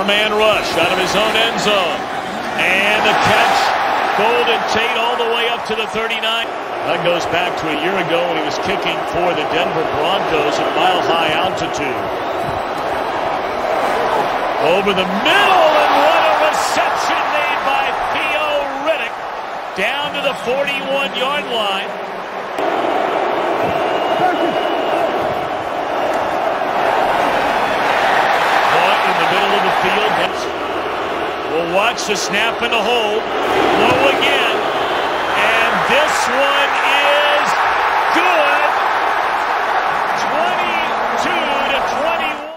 Four-man rush out of his own end zone. And the catch. Golden Tate all the way up to the 39. That goes back to a year ago when he was kicking for the Denver Broncos at mile-high altitude. Over the middle, and what a reception made by Theo Riddick down to the 41-yard line. Caught in the middle of the field. We'll watch the snap and the hold. Low again. And this one is good. 22 to 21.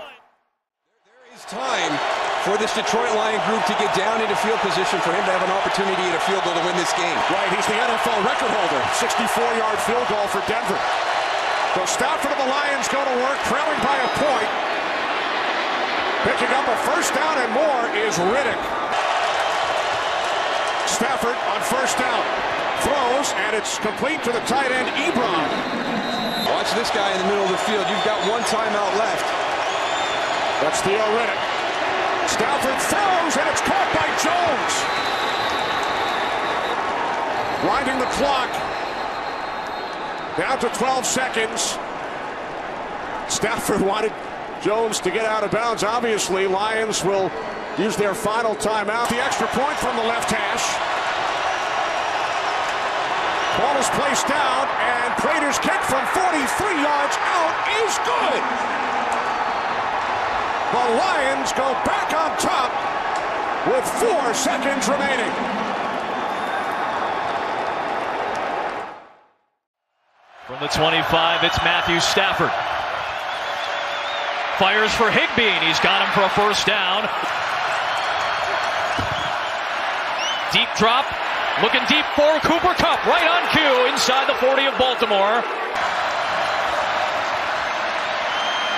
There is time for this Detroit Lion group to get down into field position for him to have an opportunity at a field goal to win this game. Right, he's the NFL record holder. 64-yard field goal for Denver. So Stafford of the Lions go to work, trailing by a point. Picking up a first down and more is Riddick. Stafford on first down. Throws, and it's complete to the tight end, Ebron. Watch this guy in the middle of the field. You've got one timeout left. That's Theo Riddick. Stafford throws, and it's caught by Jones. Winding the clock. Down to 12 seconds. Stafford wanted Jones to get out of bounds. Obviously, Lions will use their final timeout. The extra point from the left hash. Ball is placed down, and Prater's kick from 43 yards out is good. The Lions go back on top with four seconds remaining. From the 25, it's Matthew Stafford. Fires for Higbee, and he's got him for a first down. Deep drop, looking deep for Cooper Kupp, right on cue, inside the 40 of Baltimore.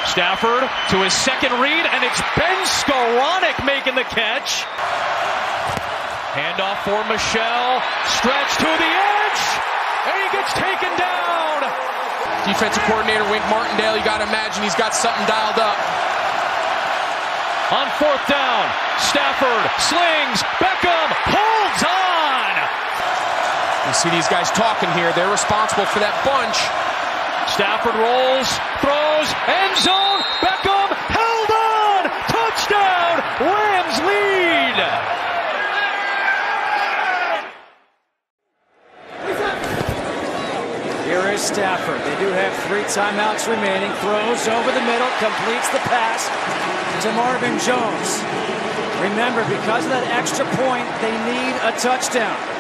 Stafford to his second read, and it's Ben Skowronek making the catch. Handoff for Michel, stretch to the edge, and he gets taken down. Defensive coordinator Wink Martindale, you got to imagine he's got something dialed up. On fourth down, Stafford slings, Beckham holds on. You see these guys talking here. They're responsible for that bunch. Stafford rolls, throws, end zone, Beckham held on. Touchdown, Rams lead. Here is Stafford. They do have three timeouts remaining. Throws over the middle, completes the pass to Marvin Jones. Remember, because of that extra point, they need a touchdown.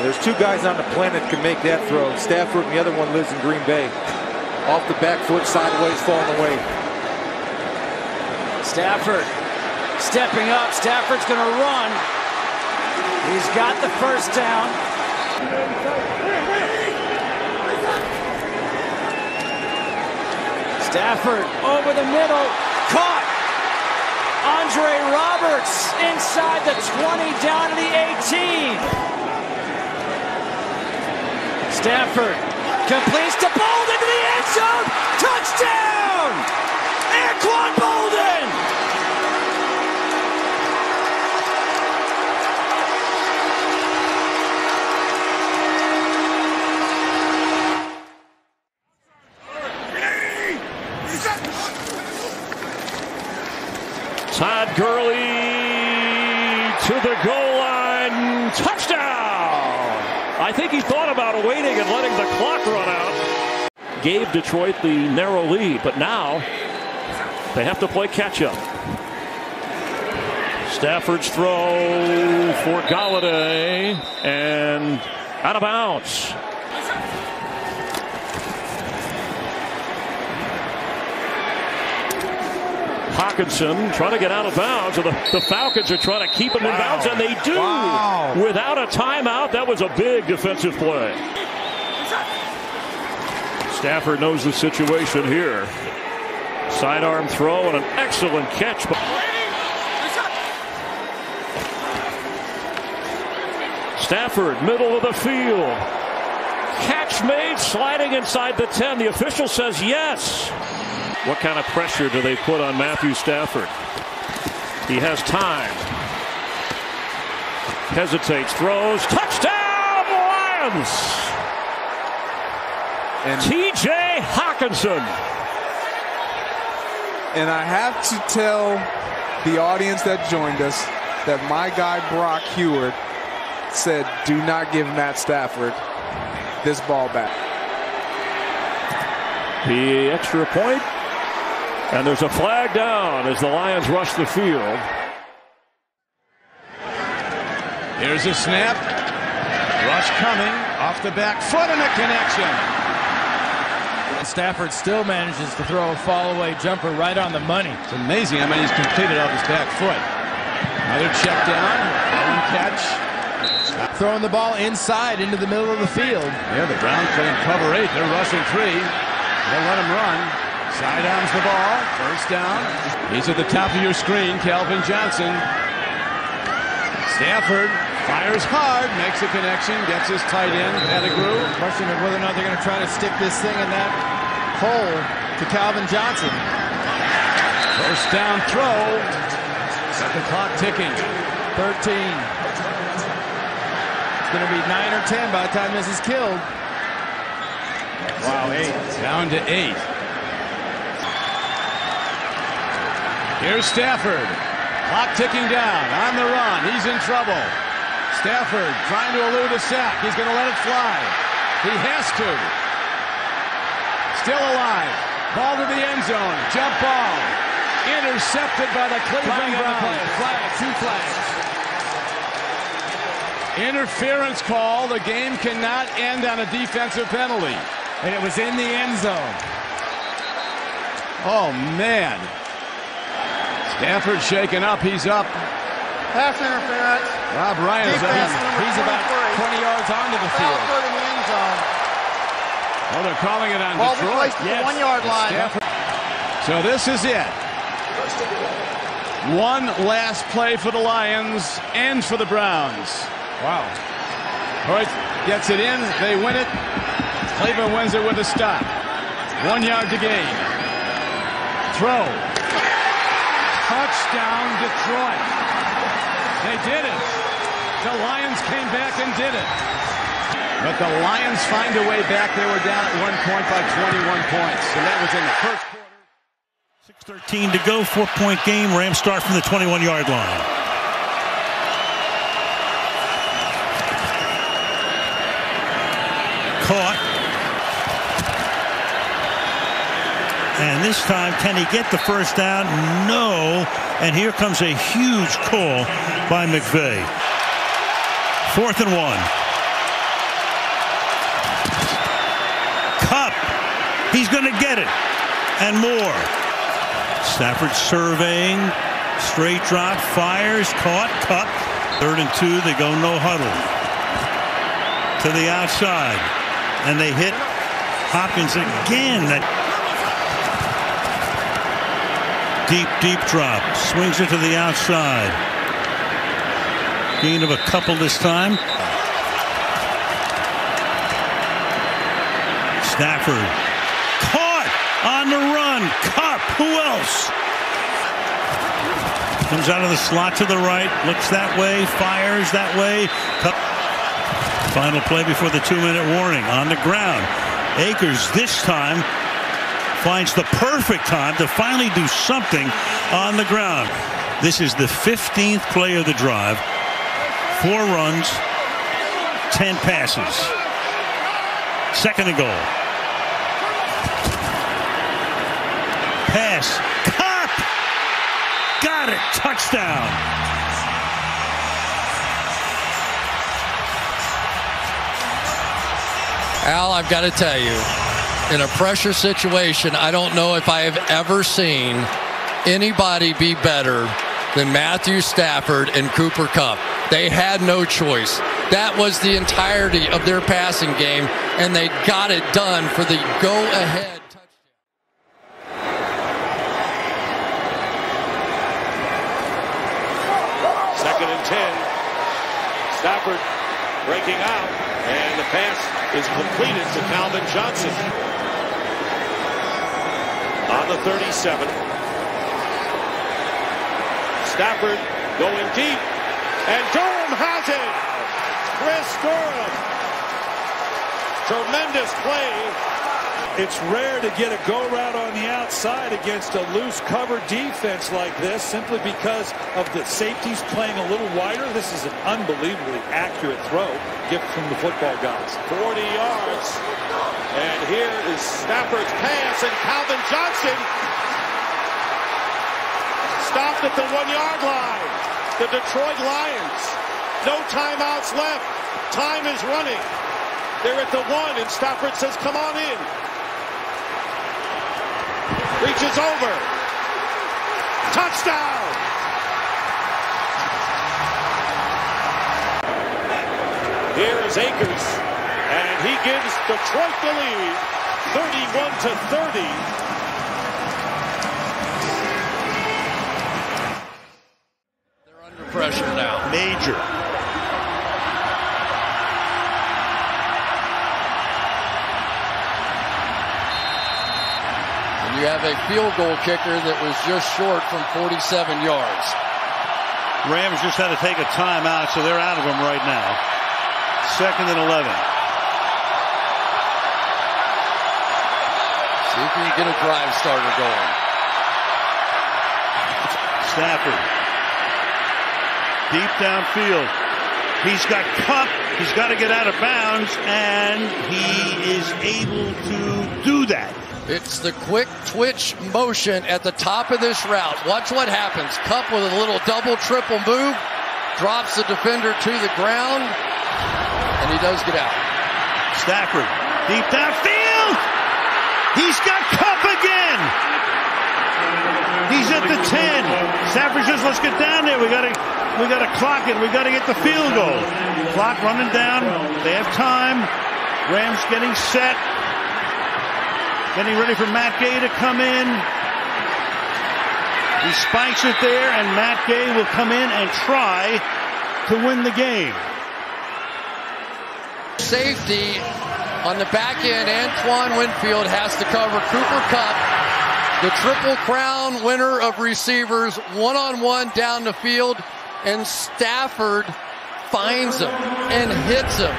There's two guys on the planet can make that throw. Stafford and the other one lives in Green Bay. Off the back foot, sideways, falling away. Stafford stepping up. Stafford's going to run. He's got the first down. Stafford over the middle, caught. Andre Roberts inside the 20, down to the 18. Stafford completes to Boldin to the end zone. Touchdown! Anquan Boldin! Todd Gurley to the goal line. Touchdown! I think he thought about waiting and letting the clock run out. Gave Detroit the narrow lead, but now they have to play catch up. Stafford's throw for Golladay and out of bounds. Hockenson trying to get out of bounds. And the, the Falcons are trying to keep him in bounds, and they do. Wow. Without a timeout, that was a big defensive play. Stafford knows the situation here. Sidearm throw and an excellent catch. Stafford, middle of the field. Catch made, sliding inside the 10. The official says yes. What kind of pressure do they put on Matthew Stafford? He has time. Hesitates, throws, touchdown Lions! And TJ Hockenson. And I have to tell the audience that joined us that my guy Brock Huard said, do not give Matt Stafford this ball back. The extra point, and there's a flag down as the Lions rush the field. Here's a snap. Rush coming off the back foot and a connection. Stafford still manages to throw a fall-away jumper right on the money. It's amazing how many he's completed off his back foot. Another check down, one catch. Throwing the ball inside into the middle of the field. Yeah, the Browns playing cover eight. They're rushing three. They'll let him run. Sidearms the ball. First down. He's at the top of your screen, Calvin Johnson. Stafford fires hard, makes a connection, gets his tight end, Pettigrew. Question of whether or not they're going to try to stick this thing in that hole to Calvin Johnson. First down throw. Set the clock ticking. 13. It's going to be 9 or 10 by the time this is killed. Wow, eight. Down to eight. Here's Stafford. Clock ticking down. On the run. He's in trouble. Stafford trying to elude a sack. He's going to let it fly. He has to. Still alive. Ball to the end zone. Jump ball. Intercepted by the Cleveland Browns. Flag, two flags. Interference call. The game cannot end on a defensive penalty. And it was in the end zone. Oh, man. Stafford shaken up. He's up. Pass interference. Rob Ryan Defense up. He's about 23. 20 yards onto the field. good in the end zone. Oh, they're calling it on Ball Detroit. placed at the one-yard line. Stafford. So this is it. One last play for the Lions and for the Browns. Wow. Hoyt gets it in. They win it. Cleveland wins it with a stop. One yard to gain. Throw. Touchdown, Detroit. They did it. The Lions came back and did it. But the Lions find a way back. They were down at one point by 21 points. And that was in the first quarter. 6.13 to go, four point game. Rams start from the 21 yard line. Caught. And this time, can he get the first down? No. And here comes a huge call by McVay. Fourth and one. Kupp. He's going to get it. And more. Stafford surveying. Straight drop. Fires. Caught. Kupp. Third and two. They go no huddle. To the outside. And they hit Hopkins again. That deep, deep drop. Swings it to the outside. Gain of a couple this time. Stafford. Caught on the run. Kupp. Who else? Comes out of the slot to the right. Looks that way. Fires that way. Kupp. Final play before the two-minute warning. On the ground. Akers this time finds the perfect time to finally do something on the ground. This is the 15th play of the drive. Four runs, 10 passes. Second and goal. Pass. Cop! Got it. Touchdown. Al, I've got to tell you, in a pressure situation, I don't know if I have ever seen anybody be better than Matthew Stafford and Cooper Kupp. They had no choice. That was the entirety of their passing game, and they got it done for the go ahead. Second and 10. Stafford breaking out, and the pass is completed to Calvin Johnson. The 37. Stafford going deep. And Durham has it. Kris Durham. Tremendous play. It's rare to get a go route on the outside against a loose cover defense like this simply because of the safeties playing a little wider. This is an unbelievably accurate throw gift from the football guys. 40 yards. And here is Stafford's pass and Calvin Johnson stopped at the one yard line. The Detroit Lions. No timeouts left. Time is running. They're at the one and Stafford says come on in. Reaches over. Touchdown. Here is Akers. And he gives Detroit the lead. 31 to 30. They're under pressure now. Major. And you have a field goal kicker that was just short from 47 yards. Rams just had to take a timeout, so they're out of them right now. Second and 11. See if you can get a drive starter going. Stafford. Deep downfield. He's got Kupp. He's got to get out of bounds, and he is able to do that. It's the quick twitch motion at the top of this route. Watch what happens. Kupp with a little double triple move, drops the defender to the ground, and he does get out. Stafford, deep downfield. He's got Kupp again. He's at the 10. Stafford says, let's get down there. We gotta we gotta clock it. We gotta get the field goal. Clock running down. They have time. Rams getting set. Getting ready for Matt Gay to come in. He spikes it there, and Matt Gay will come in and try to win the game. Safety on the back end, Antoine Winfield has to cover Cooper Kupp, the Triple Crown winner of receivers, one on one down the field, and Stafford finds him and hits him.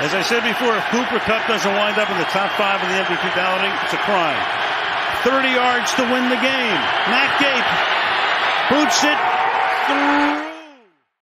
As I said before, if Cooper Kupp doesn't wind up in the top five of the MVP balloting, it's a crime. 30 yards to win the game. Matt Gay boots it through.